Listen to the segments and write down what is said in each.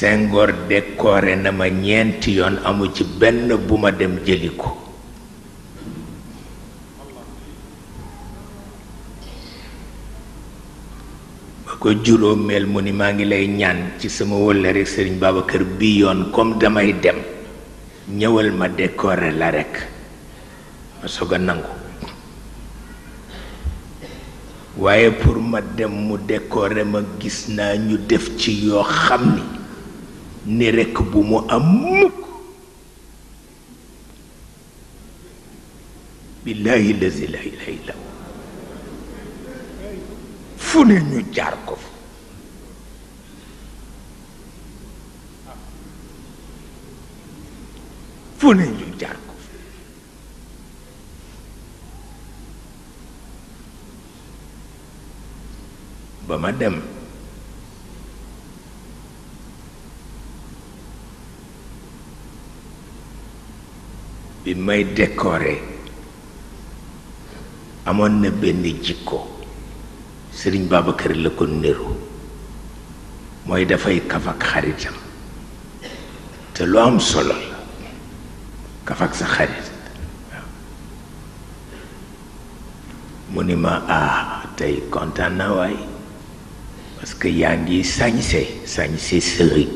Senghor décoré na ma ñeenti yoon amu ci benn bu ma dem jëli ko ba ko juróomeel mu ni maa ngi lay ñaan ci sama wëlle rek sëriñ Babacar bii yoon comme damay dem ñëwal ma décoré la rekk ma soog a nangu waaye pour ma dem mu décorer ma gis naa ñu def ci yoo xam ni ni rekk bu mu am mukk billaahi lazi la ilaha illa hu fu ne ñu jaar ko fa fu ne ñu jaar ba ma dem bi may décorer amoon na benn jikko sëriñ Babacar la ko niru mooy dafay kaf ak xaritam te lu am solo la kaf ak sa xarit mu ni ma ah tey kontaan naa waay parce que yaa ngi sañse sañse sëriñ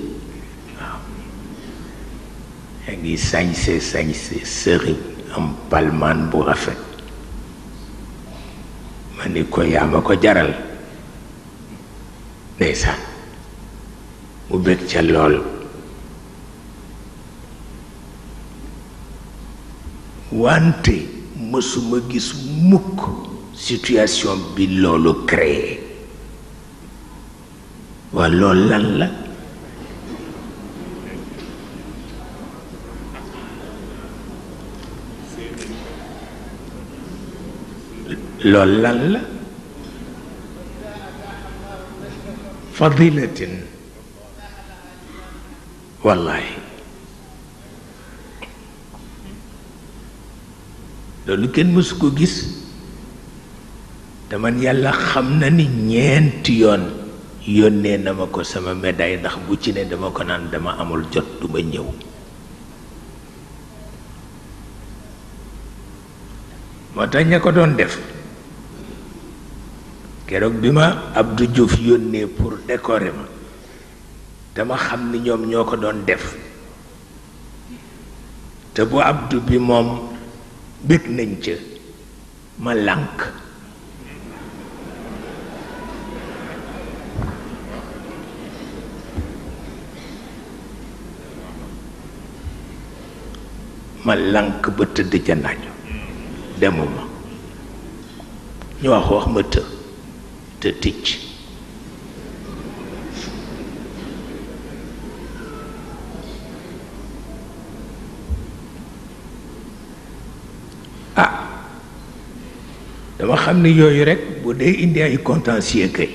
waaw yaa ngi sañse sañse sëriñ am palmaan bu rafet ma ni ko yaa ma ko jaral ndeysaan mu bég ca lool wante mësuma gis mukk situation bi loolu créé waa loolu lan la loolu lan la fadilatin wallaay loolu kenn mësu ko gis te man yàlla xam na ni ñeenti yoon yónnee na ma ko sama médaille ndax bu ci ne dama ko naan dama amul jot du ma ñëw moo tax ña ko doon def keroog bi ma Abdou Diouf yónnee pour décorer ma dama xam ni ñoom ñoo ko doon def te bu Abdou bi moom bég nañ ca ma lànk ma lànk ba tëdd ca naaju demuma ñu wax wax ma të te ticc ah dama xam ne yooyu rek bu dee indi ay contentieux kay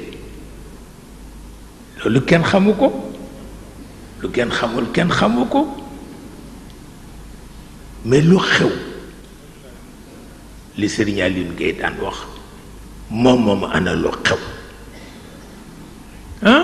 loolu kenn xamu ko lu kenn xamul kenn xamu ko mais lu xew li Serigne Alioune Gueye daan wax moom moom ana lu xew ah